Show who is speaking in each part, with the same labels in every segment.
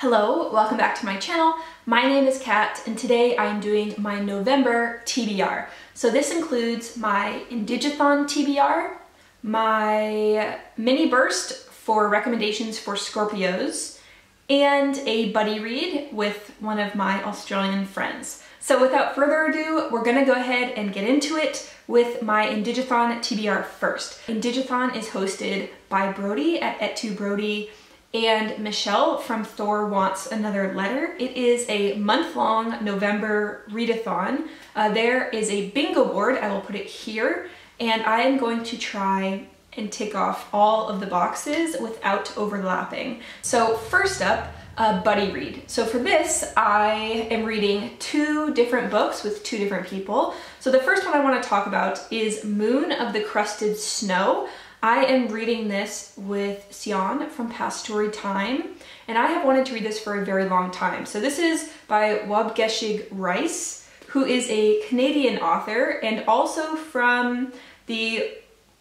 Speaker 1: Hello, welcome back to my channel. My name is Kat and today I'm doing my November TBR. So this includes my Indigathon TBR, my mini burst for recommendations for Scorpios, and a buddy read with one of my Australian friends. So without further ado, we're gonna go ahead and get into it with my Indigathon TBR first. Indigathon is hosted by Brody at Et2Brody and Michelle from Thor Wants Another Letter. It is a month-long November readathon. Uh, there is a bingo board, I will put it here, and I am going to try and tick off all of the boxes without overlapping. So first up, a buddy read. So for this, I am reading two different books with two different people. So the first one I want to talk about is Moon of the Crusted Snow. I am reading this with Sian from Past Story Time, and I have wanted to read this for a very long time. So this is by Waubgeshig Rice, who is a Canadian author and also from the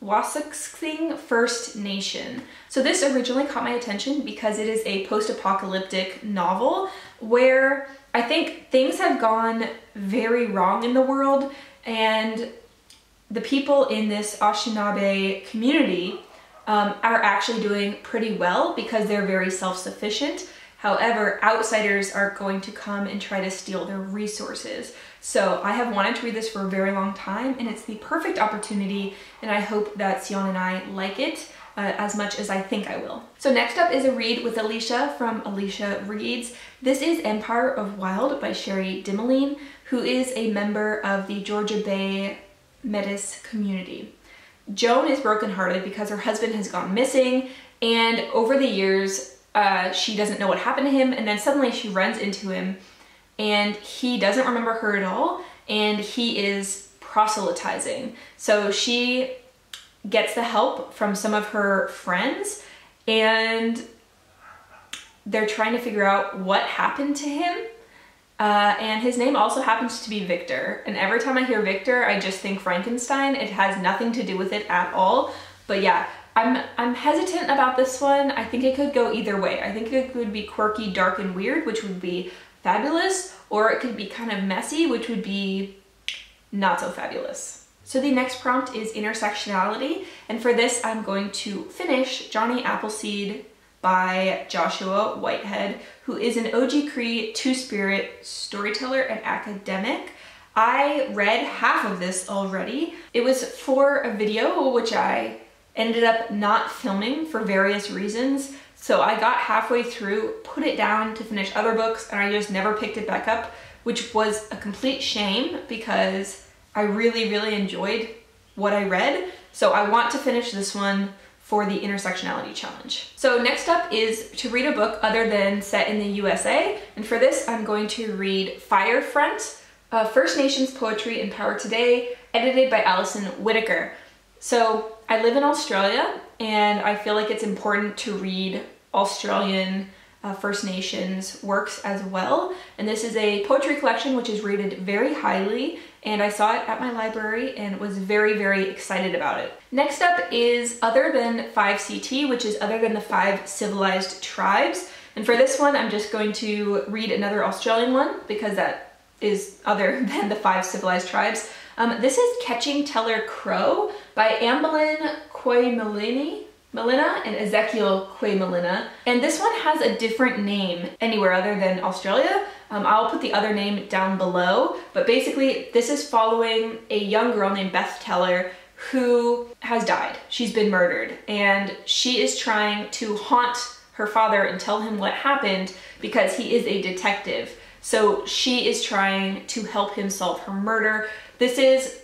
Speaker 1: Wasauksing First Nation. So this originally caught my attention because it is a post-apocalyptic novel where I think things have gone very wrong in the world and the people in this Anishinaabe community um, are actually doing pretty well because they're very self-sufficient. However, outsiders are going to come and try to steal their resources. So I have wanted to read this for a very long time and it's the perfect opportunity and I hope that Sian and I like it uh, as much as I think I will. So next up is a read with Alicia from Alicia Reads. This is Empire of Wild by Cherie Dimaline, who is a member of the Georgian Bay Metis community. Joan is brokenhearted because her husband has gone missing and over the years uh, she doesn't know what happened to him and then suddenly she runs into him and he doesn't remember her at all and he is proselytizing. So she gets the help from some of her friends and they're trying to figure out what happened to him uh, and his name also happens to be Victor. And every time I hear Victor, I just think Frankenstein. It has nothing to do with it at all. But yeah, I'm, I'm hesitant about this one. I think it could go either way. I think it could be quirky, dark, and weird, which would be fabulous, or it could be kind of messy, which would be not so fabulous. So the next prompt is intersectionality, and for this I'm going to finish Jonny Appleseed by Joshua Whitehead, who is an Oji-Cree Two-Spirit storyteller and academic. I read half of this already. It was for a video which I ended up not filming for various reasons. So I got halfway through, put it down to finish other books, and I just never picked it back up, which was a complete shame because I really, really enjoyed what I read. So I want to finish this one for the intersectionality challenge. So next up is to read a book other than set in the USA. And for this, I'm going to read Firefront, uh, First Nations Poetry and Power Today, edited by Alison Whittaker. So I live in Australia and I feel like it's important to read Australian uh, First Nations works as well. And this is a poetry collection which is rated very highly and I saw it at my library and was very, very excited about it. Next up is Other Than 5CT, which is Other Than the Five Civilized Tribes. And for this one, I'm just going to read another Australian one because that is other than the five civilized tribes. Um, this is Catching Teller Crow by Ambelin Kwaymullina. Melina and Ezekiel Kwaymullina. And this one has a different name anywhere other than Australia. Um, I'll put the other name down below, but basically this is following a young girl named Beth Teller who has died. She's been murdered and she is trying to haunt her father and tell him what happened because he is a detective. So she is trying to help him solve her murder. This is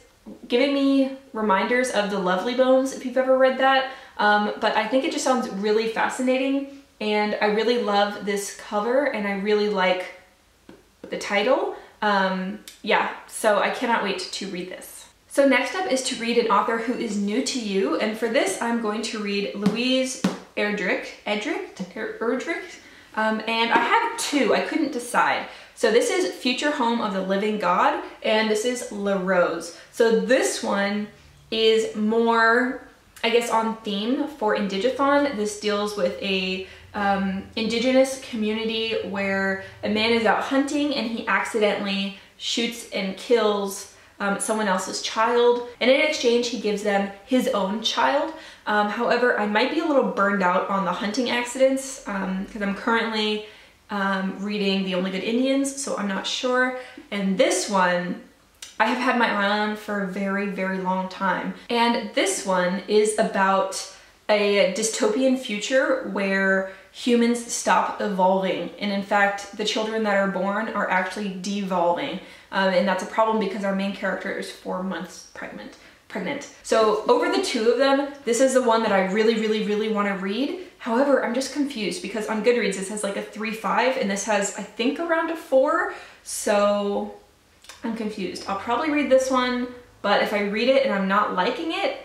Speaker 1: giving me reminders of the Lovely Bones, if you've ever read that. Um, but I think it just sounds really fascinating and I really love this cover and I really like the title. Um, yeah, so I cannot wait to read this. So next up is to read an author who is new to you, and for this I'm going to read Louise Erdrich, Edrich, Erdrich, um, and I have two, I couldn't decide. So this is Future Home of the Living God, and this is La Rose. So this one is more, I guess, on theme for Indigathon. This deals with a um, indigenous community where a man is out hunting and he accidentally shoots and kills um, someone else's child, and in exchange he gives them his own child. Um, however, I might be a little burned out on the hunting accidents because um, I'm currently um, reading The Only Good Indians, so I'm not sure. And this one, I have had my eye on for a very, very long time. And this one is about a dystopian future where humans stop evolving. And in fact, the children that are born are actually devolving. Um, and that's a problem because our main character is four months pregnant. Pregnant. So over the two of them, this is the one that I really, really, really want to read. However, I'm just confused because on Goodreads it has like a 3-5 and this has, I think, around a 4. So I'm confused. I'll probably read this one, but if I read it and I'm not liking it,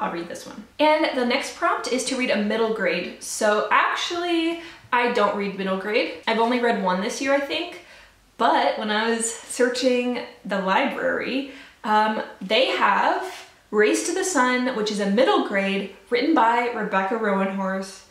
Speaker 1: I'll read this one. And the next prompt is to read a middle grade. So actually, I don't read middle grade. I've only read one this year, I think. But when I was searching the library, um, they have Race to the Sun, which is a middle grade written by Rebecca Roanhorse,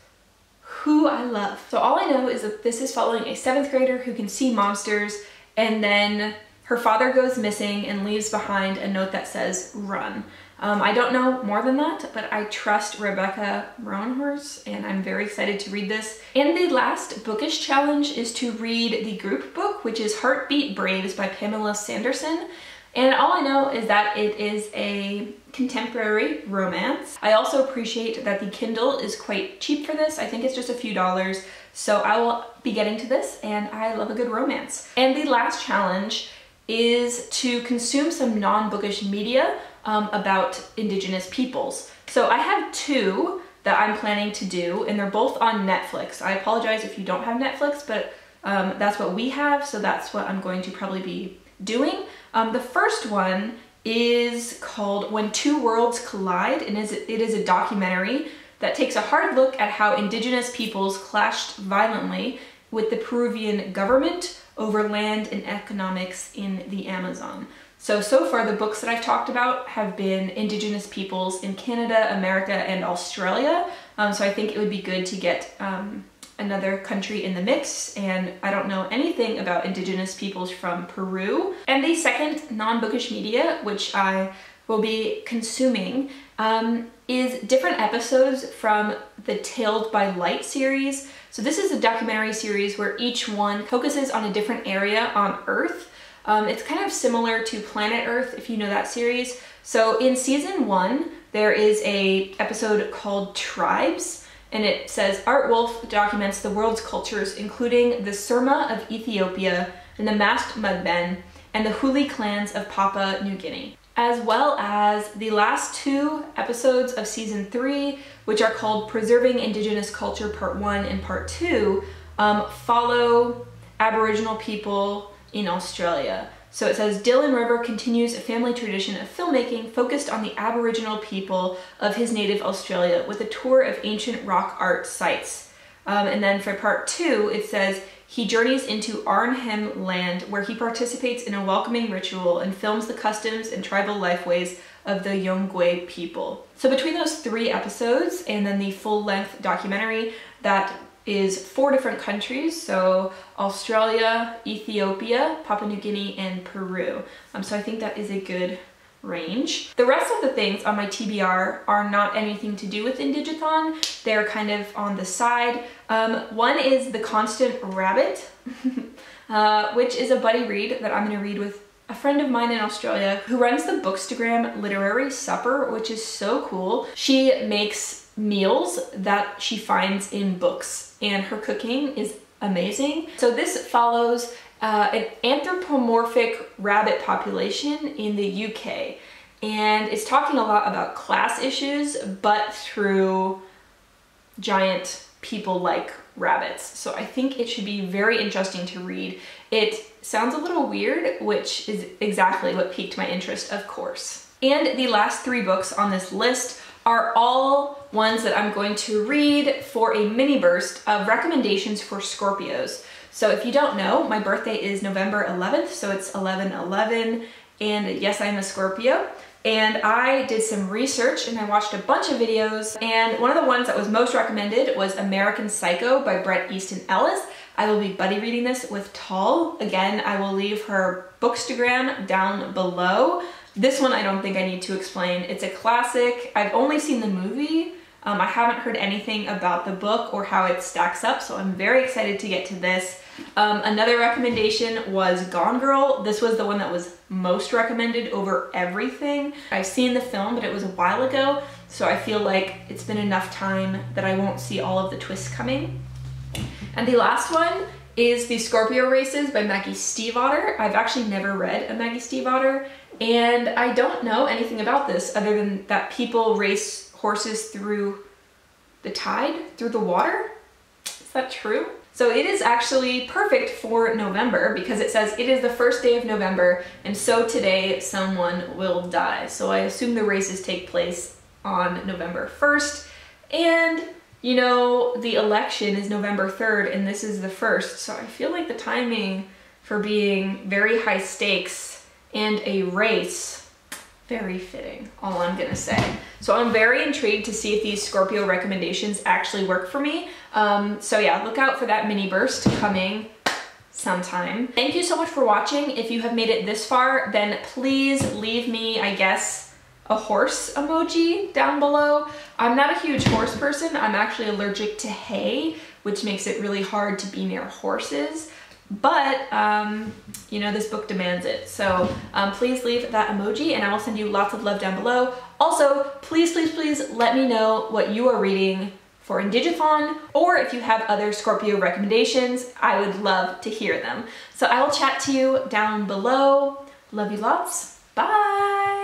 Speaker 1: who I love. So all I know is that this is following a seventh grader who can see monsters and then her father goes missing and leaves behind a note that says run. Um, I don't know more than that, but I trust Rebecca Roanhorse and I'm very excited to read this. And the last bookish challenge is to read the group book, which is Heartbeat Braves by Pamela Sanderson. And all I know is that it is a contemporary romance. I also appreciate that the Kindle is quite cheap for this. I think it's just a few dollars. So I will be getting to this and I love a good romance. And the last challenge is to consume some non-bookish media um, about indigenous peoples. So I have two that I'm planning to do and they're both on Netflix. I apologize if you don't have Netflix, but um, that's what we have, so that's what I'm going to probably be doing. Um, the first one is called When Two Worlds Collide and is, it is a documentary that takes a hard look at how indigenous peoples clashed violently with the Peruvian government over land and economics in the Amazon. So, so far the books that I've talked about have been indigenous peoples in Canada, America, and Australia. Um, so I think it would be good to get um, another country in the mix and I don't know anything about indigenous peoples from Peru. And the second non-bookish media, which I will be consuming, um, is different episodes from the Tales by Light series. So this is a documentary series where each one focuses on a different area on Earth. Um, it's kind of similar to Planet Earth, if you know that series. So in season one, there is a episode called Tribes, and it says Art Wolfe documents the world's cultures, including the Surma of Ethiopia and the masked mudmen and the Huli clans of Papua New Guinea as well as the last two episodes of season three, which are called Preserving Indigenous Culture Part 1 and Part 2, um, follow Aboriginal people in Australia. So it says Dylan River continues a family tradition of filmmaking focused on the Aboriginal people of his native Australia with a tour of ancient rock art sites. Um, and then for part two, it says he journeys into Arnhem land where he participates in a welcoming ritual and films the customs and tribal lifeways of the Yolngu people. So between those three episodes and then the full-length documentary that is four different countries, so Australia, Ethiopia, Papua New Guinea, and Peru. Um, so I think that is a good range. The rest of the things on my TBR are not anything to do with Indigathon. They're kind of on the side. Um, one is The Constant Rabbit, uh, which is a buddy read that I'm gonna read with a friend of mine in Australia who runs the Bookstagram Literary Supper, which is so cool. She makes meals that she finds in books and her cooking is amazing. So this follows uh, an anthropomorphic rabbit population in the UK. And it's talking a lot about class issues, but through giant people like rabbits. So I think it should be very interesting to read. It sounds a little weird, which is exactly what piqued my interest, of course. And the last three books on this list are all ones that I'm going to read for a mini burst of recommendations for Scorpios. So if you don't know, my birthday is November 11th, so it's 11-11, and yes, I'm a Scorpio. and I did some research and I watched a bunch of videos and one of the ones that was most recommended was American Psycho by Bret Easton Ellis. I will be buddy reading this with Tal. Again, I will leave her bookstagram down below. This one I don't think I need to explain. It's a classic. I've only seen the movie. Um, I haven't heard anything about the book or how it stacks up, so I'm very excited to get to this. Um, another recommendation was Gone Girl. This was the one that was most recommended over everything. I've seen the film, but it was a while ago, so I feel like it's been enough time that I won't see all of the twists coming. And the last one is The Scorpio Races by Maggie Stiefvater. I've actually never read a Maggie Stiefvater, and I don't know anything about this other than that people race horses through the tide, through the water. Is that true? So it is actually perfect for November because it says it is the first day of November and so today someone will die. So I assume the races take place on November 1st and you know the election is November 3rd and this is the 1st so I feel like the timing for being very high stakes and a race very fitting, all I'm gonna say. So I'm very intrigued to see if these Scorpio recommendations actually work for me. Um, so yeah, look out for that mini burst coming sometime. Thank you so much for watching. If you have made it this far, then please leave me, I guess, a horse emoji down below. I'm not a huge horse person. I'm actually allergic to hay, which makes it really hard to be near horses but um, you know, this book demands it. So um, please leave that emoji and I will send you lots of love down below. Also, please, please, please let me know what you are reading for Indigathon, or if you have other Scorpio recommendations, I would love to hear them. So I will chat to you down below. Love you lots. Bye.